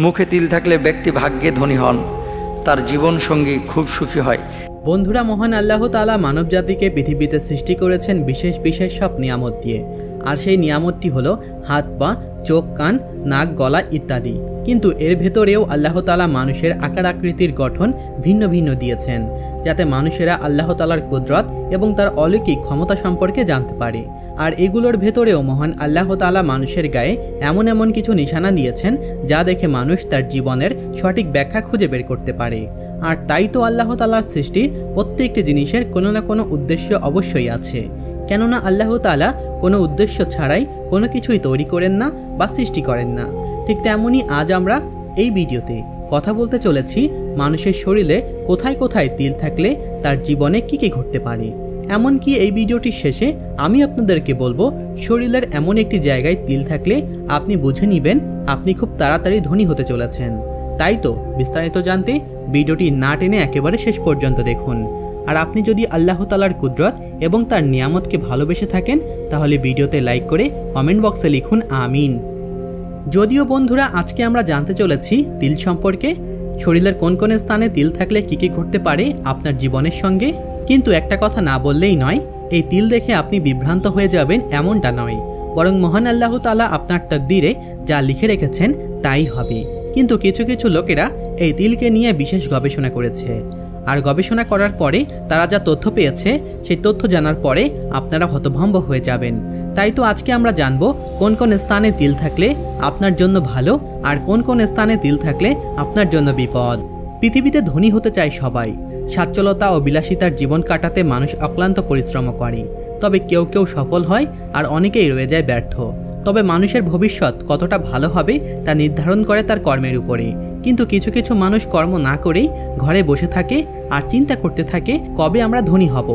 মুখে তিল থাকলে ব্যক্তি ভাগ্যে ধনী হন। তার জীবন সঙ্গী খুব সুখী হয়। বন্ধুরা মহান আল্লাহ তালা মানব জাতিকে পৃথিবীতে সৃষ্টি করেছেন বিশেষ বিশেষ সব নিয়ামত দিয়ে। আর সেই নিয়ামতটি হলো হাত, পা, চোখ, কান, নাক, গলা ইত্যাদি। কিন্তু এর ভেতরেও আল্লাহ তালা মানুষের আকার আকৃতির গঠন ভিন্ন ভিন্ন দিয়েছেন, যাতে মানুষেরা আল্লাহ তালার কুদরত এবং তার অলৌকিক ক্ষমতা সম্পর্কে জানতে পারে। আর এগুলোর ভেতরেও মহান আল্লাহ তালা মানুষের গায়ে এমন এমন কিছু নিশানা দিয়েছেন, যা দেখে মানুষ তার জীবনের সঠিক ব্যাখ্যা খুঁজে বের করতে পারে। আর তাই তো আল্লাহ তালার সৃষ্টি প্রত্যেকটি জিনিসের কোনো না কোনো উদ্দেশ্য অবশ্যই আছে। কেননা আল্লাহ তালা কোনো উদ্দেশ্য ছাড়াই কোনো কিছুই তৈরি করেন না বা সৃষ্টি করেন না। ঠিক তেমনই আজ আমরা এই ভিডিওতে কথা বলতে চলেছি মানুষের শরীরে কোথায় কোথায় তিল থাকলে তার জীবনে কী কী ঘটতে পারে। এমনকি এই ভিডিওটির শেষে আমি আপনাদেরকে বলব, শরীরের এমন একটি জায়গায় তিল থাকলে আপনি বুঝে নেবেন আপনি খুব তাড়াতাড়ি ধনী হতে চলেছেন। তাই তো, বিস্তারিত জানতে ভিডিওটি না টেনে একেবারে শেষ পর্যন্ত দেখুন। আর আপনি যদি আল্লাহ তালার কুদরত এবং তার নিয়ামতকে ভালোবেসে থাকেন, তাহলে ভিডিওতে লাইক করে কমেন্ট বক্সে লিখুন আমিন। যদিও বন্ধুরা, আজকে আমরা জানতে চলেছি তিল সম্পর্কে। শরীরের কোন কোন স্থানে তিল থাকলে কী কী ঘটতে পারে আপনার জীবনের সঙ্গে? কিন্তু একটা কথা না বললেই নয়, এই তিল দেখে আপনি বিভ্রান্ত হয়ে যাবেন এমনটা নয়। বরং মহান আল্লাহ তালা আপনার তকদিরে যা লিখে রেখেছেন তাই হবে। কিন্তু কিছু কিছু লোকেরা এই তিলকে নিয়ে বিশেষ গবেষণা করেছে। আর গবেষণা করার পরে তারা যা তথ্য পেয়েছে, সেই তথ্য জানার পরে আপনারা হতভম্ব হয়ে যাবেন। তাই তো আজকে আমরা জানব কোন কোন স্থানে তিল থাকলে আপনার জন্য ভালো আর কোন কোন স্থানে তিল থাকলে আপনার জন্য বিপদ। পৃথিবীতে ধনী হতে চায় সবাই। সাচ্ছলতা ও বিলাসিতার জীবন কাটাতে মানুষ অক্লান্ত পরিশ্রম করে। তবে কেউ কেউ সফল হয় আর অনেকেই রয়ে যায় ব্যর্থ। তবে মানুষের ভবিষ্যৎ কতটা ভালো হবে তা নির্ধারণ করে তার কর্মের উপরে। কিন্তু কিছু কিছু মানুষ কর্ম না করেই ঘরে বসে থাকে আর চিন্তা করতে থাকে কবে আমরা ধনী হব।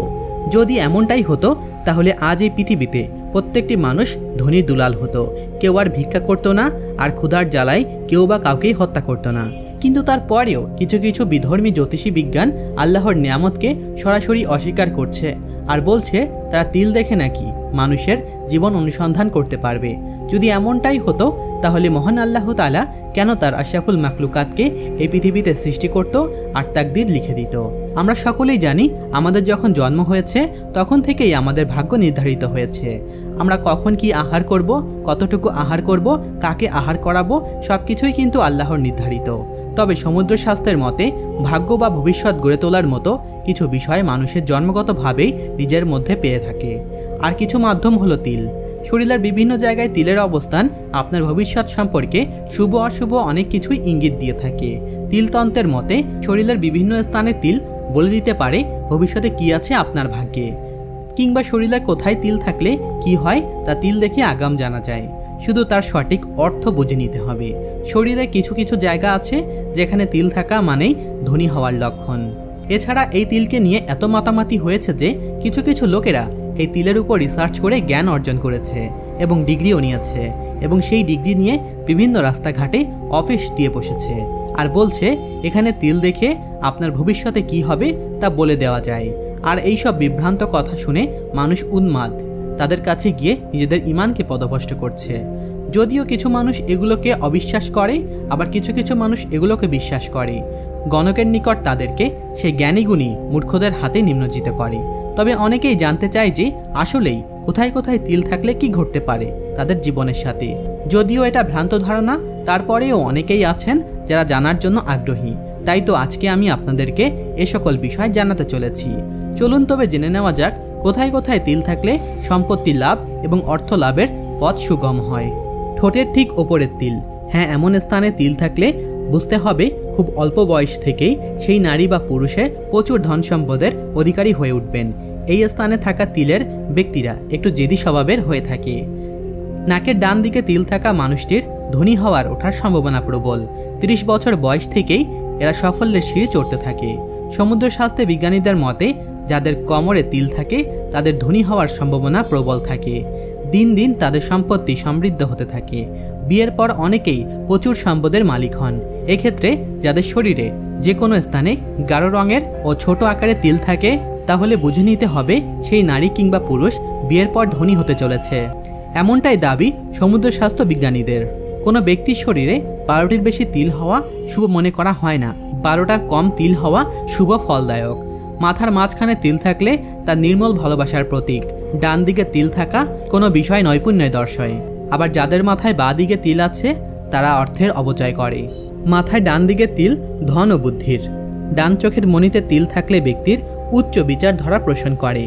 যদি এমনটাই হতো, তাহলে আজ এই পৃথিবীতে প্রত্যেকটি মানুষ ধনী দুলাল হতো। কেউ আর ভিক্ষা করতো না আর ক্ষুধার জ্বালায় কেউ বা কাউকেই হত্যা করতো না। কিন্তু তারপরেও কিছু কিছু বিধর্মী জ্যোতিষী বিজ্ঞান আল্লাহর নিয়ামতকে সরাসরি অস্বীকার করছে আর বলছে, তারা তিল দেখে নাকি মানুষের জীবন অনুসন্ধান করতে পারবে। যদি এমনটাই হতো, তাহলে মহান আল্লাহ তালা কেন তার আশাফুল মাকলুকাতকে এই পৃথিবীতে সৃষ্টি করত আর তাকদির লিখে দিত? আমরা সকলেই জানি, আমাদের যখন জন্ম হয়েছে, তখন থেকেই আমাদের ভাগ্য নির্ধারিত হয়েছে। আমরা কখন কি আহার করব, কতটুকু আহার করব, কাকে আহার করাবো সব কিছুই কিন্তু আল্লাহর নির্ধারিত। তবে সমুদ্র শাস্ত্রের মতে, ভাগ্য বা ভবিষ্যৎ গড়ে তোলার মতো কিছু বিষয় মানুষের জন্মগতভাবেই নিজের মধ্যে পেয়ে থাকে। আর কিছু মাধ্যম হলো তিল। শরীরের বিভিন্ন জায়গায় তিলের অবস্থান, আপনার ভবিষ্যৎ সম্পর্কে শুভ অশুভ অনেক কিছুই ইঙ্গিত দিয়ে থাকে। তিলতন্ত্রের মতে শরীরের বিভিন্ন স্থানে তিল বলে দিতে পারে, ভবিষ্যতে কি আছে আপনার ভাগ্যে। কিংবা শরীরের কোথায় তিল থাকলে কি হয়, তা তিল দেখে আগাম জানা যায়। শুধু তার সঠিক অর্থ বুঝে নিতে হবে। শরীরে কিছু কিছু জায়গা আছে, যেখানে তিল থাকা মানেই ধনী হওয়ার লক্ষণ। এছাড়া এই তিলকে নিয়ে এত মাতামাতি হয়েছে যে, কিছু কিছু লোকেরা এই তিলের উপর রিসার্চ করে জ্ঞান অর্জন করেছে এবং ডিগ্রিও নিয়েছে এবং সেই ডিগ্রি নিয়ে বিভিন্ন রাস্তাঘাটে অফিস দিয়ে বসেছে আর বলছে, এখানে তিল দেখে আপনার ভবিষ্যতে কি হবে তা বলে দেওয়া যায়। আর এই সব বিভ্রান্ত কথা শুনে মানুষ উন্মাদ। তাদের কাছে গিয়ে নিজেদের ইমানকে পদভষ্ট করছে। যদিও কিছু মানুষ এগুলোকে অবিশ্বাস করে, আবার কিছু কিছু মানুষ এগুলোকে বিশ্বাস করে। গণকের নিকট তাদেরকে সেই জ্ঞানীগুণী মূর্খদের হাতে নিম্নজিত করে। তবে অনেকেই জানতে চায় যে আসলেই কোথায় কোথায় তিল থাকলে কি ঘটতে পারে তাদের জীবনের সাথে। যদিও এটা ভ্রান্ত ধারণা, তারপরেও অনেকেই আছেন যারা জানার জন্য আগ্রহী। তাই তো আজকে আমি আপনাদেরকে এ সকল বিষয় জানাতে চলেছি। চলুন তবে জেনে নেওয়া যাক কোথায় কোথায় তিল থাকলে সম্পত্তি লাভ এবং অর্থ লাভের পথ সুগম হয়। ঠোঁটের ঠিক ওপরের তিল। হ্যাঁ এমন স্থানে তিল থাকলে বুঝতে হবে খুব অল্প বয়স থেকেই সেই নারী বা পুরুষে প্রচুর ধন সম্পদের অধিকারী হয়ে উঠবেন। এই স্থানে থাকা তিলের ব্যক্তিরা একটু জেদি স্বভাবের হয়ে থাকে। নাকের ডান দিকে তিল থাকা মানুষটির ধনী হওয়ার ওঠার সম্ভাবনা প্রবল। তিরিশ বছর বয়স থেকেই এরা সাফল্যের সিঁড়ি চড়তে থাকে। সমুদ্র স্বাস্থ্য বিজ্ঞানীদের মতে, যাদের কোমরে তিল থাকে, তাদের ধনী হওয়ার সম্ভাবনা প্রবল থাকে। দিন দিন তাদের সম্পত্তি সমৃদ্ধ হতে থাকে। বিয়ের পর অনেকেই প্রচুর সম্পদের মালিক হন। এক্ষেত্রে যাদের শরীরে যে কোনো স্থানে গাঢ় রঙের ও ছোট আকারে তিল থাকে, তাহলে বুঝে নিতে হবে সেই নারী কিংবা পুরুষ বিয়ের পর ধনী হতে চলেছে। এমনটাই দাবি সমুদ্র স্বাস্থ্য বিজ্ঞানীদের। কোনো ব্যক্তির শরীরে বারোটির বেশি তিল হওয়া শুভ মনে করা হয় না। বারোটার কম তিল হওয়া শুভ ফলদায়ক। মাথার মাঝখানে তিল থাকলে তা নির্মল ভালোবাসার প্রতীক। ডান দিকে তিল থাকা কোনো বিষয় নৈপুণ্যের দর্শয় আবার যাদের মাথায় বাঁ দিকে তিল আছে, তারা অর্থের অপচয় করে। মাথায় ডান দিকে তিল ধন ও বুদ্ধির। ডান চোখের মণিতে তিল থাকলে ব্যক্তির উচ্চ বিচার ধরা পোষণ করে।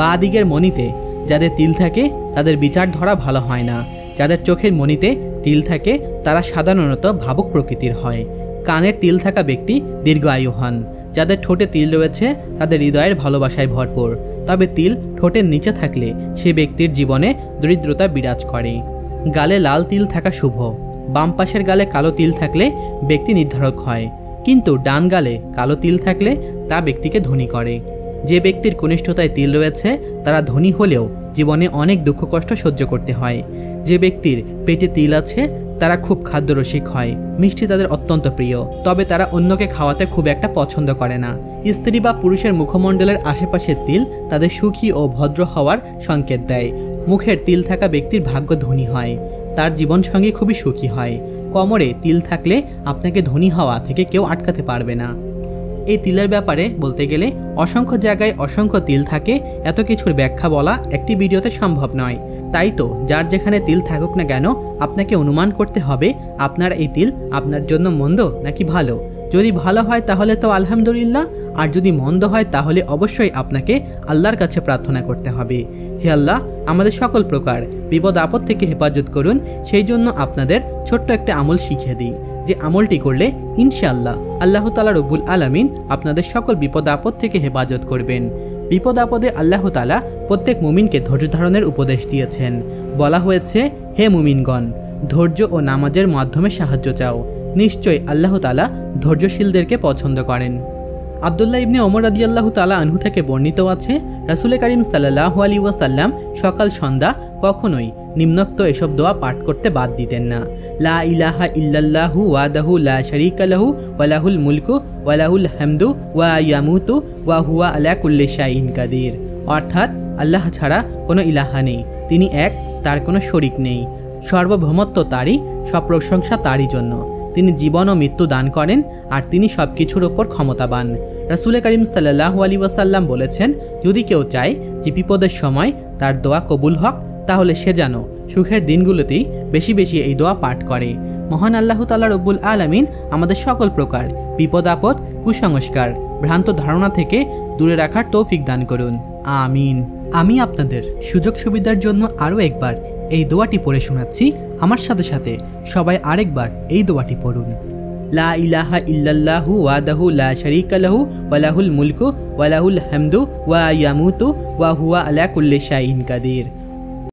বাঁ দিকের মণিতে যাদের তিল থাকে, তাদের বিচার ধরা ভালো হয় না। যাদের চোখের মণিতে তিল থাকে, তারা সাধারণত ভাবুক প্রকৃতির হয়। কানের তিল থাকা ব্যক্তি দীর্ঘ আয়ু হন। যাদের ঠোঁটে তিল রয়েছে, তাদের হৃদয়ের ভালোবাসায় ভরপুর। তবে তিল ঠোঁটের নিচে থাকলে সে ব্যক্তির জীবনে দরিদ্রতা বিরাজ করে। গালে লাল তিল থাকা শুভ। বাম পাশের গালে কালো তিল থাকলে ব্যক্তি নির্ধারক হয়। কিন্তু ডান গালে কালো তিল থাকলে তা ব্যক্তিকে ধনী করে। যে ব্যক্তির কনিষ্ঠতায় তিল রয়েছে, তারা ধনী হলেও জীবনে অনেক দুঃখ কষ্ট সহ্য করতে হয়। যে ব্যক্তির পেটে তিল আছে তারা খুব খাদ্যরসিক হয়। মিষ্টি তাদের অত্যন্ত প্রিয়। তবে তারা অন্যকে খাওয়াতে খুব একটা পছন্দ করে না। স্ত্রী বা পুরুষের মুখমণ্ডলের আশেপাশের তিল তাদের সুখী ও ভদ্র হওয়ার সংকেত দেয়। মুখের তিল থাকা ব্যক্তির ভাগ্য ধনী হয়। তার জীবনসঙ্গী খুবই সুখী হয়। কোমরে তিল থাকলে আপনাকে ধনী হওয়া থেকে কেউ আটকাতে পারবে না। এই তিলের ব্যাপারে বলতে গেলে, অসংখ্য জায়গায় অসংখ্য তিল থাকে। এত কিছুর ব্যাখ্যা বলা একটি ভিডিওতে সম্ভব নয়। তাই তো, যার যেখানে তিল থাকুক না কেন, আপনাকে অনুমান করতে হবে, আপনার এই তিল আপনার জন্য মন্দ নাকি ভালো? যদি ভালো হয় তাহলে তো আলহামদুলিল্লাহ, আর যদি মন্দ হয় তাহলে অবশ্যই আপনাকে আল্লাহর কাছে প্রার্থনা করতে হবে। হে আল্লাহ, আমাদের সকল প্রকার বিপদ আপদ থেকে হেফাজত করুন, সেই জন্য আপনাদের ছোট্ট একটা আমল শিখিয়ে দিই। যে আমলটি করলে ইনশাআল্লাহ আল্লাহ তালা রবুল আলামিন আপনাদের সকল বিপদ আপদ থেকে হেফাজত করবেন। বিপদ আপদে আল্লাহ তালা প্রত্যেক মুমিনকে ধৈর্য ধারণের উপদেশ দিয়েছেন। বলা হয়েছে, হে মুমিনগণ, ধৈর্য ও নামাজের মাধ্যমে সাহায্য চাও। নিশ্চয় আল্লাহ তালা ধৈর্যশীলদেরকে পছন্দ করেন। আবদুল্লাহ ইবনে ওমর আদি আল্লাহ তালা আনহু থেকে বর্ণিত আছে রাসুল করিম সাল্লাহ আলী ওয়াসাল্লাম সকাল সন্ধ্যা কখনোই নিম্নোক্ত এসব দোয়া পাঠ করতে বাদ দিতেন না। লা ইলাহা ইল্লাল্লাহু ওয়াদাহু লা শারিকা লাহু ওয়ালাহুল মুলকু ওয়ালাহুল হামদু ওয়া ইয়ামুতু ওয়া হুয়া আলা কুল্লি শাইইন কাদির। অর্থাৎ আল্লাহ ছাড়া কোনো ইলাহা নেই। তিনি এক, তার কোনো শরিক নেই। সর্বভৌমত্ব তারই, সব প্রশংসা তারই জন্য। তিনি জীবন ও মৃত্যু দান করেন আর তিনি সব কিছুর ওপর ক্ষমতাবান। রাসুল করিম সাল্লাহ আলী ওয়াসাল্লাম বলেছেন, যদি কেউ চায় যে বিপদের সময় তার দোয়া কবুল হক তাহলে সে যেন সুখের দিনগুলোতেই বেশি বেশি এই দোয়া পাঠ করে। মহান আল্লাহ তাল্লাহ রব্বুল আলমিন আমাদের সকল প্রকার বিপদ, আপদ, কুসংস্কার, ভ্রান্ত ধারণা থেকে দূরে রাখার তৌফিক দান করুন। আমিন। আমি আপনাদের সুযোগ সুবিধার জন্য আরও একবার এই দোয়াটি পড়ে শোনাচ্ছি। আমার সাথে সাথে সবাই আরেকবার এই দোয়াটি পড়ুন। লা ইলাহা ইল্লাল্লাহু ওয়াদাহু লা শারিকা লাহু ওয়ালাহুল মুলকু ওয়ালাহুল হামদু ওয়া ইয়ামুতু ওয়া হুয়া আলা কুল্লি শাইইন কাদির।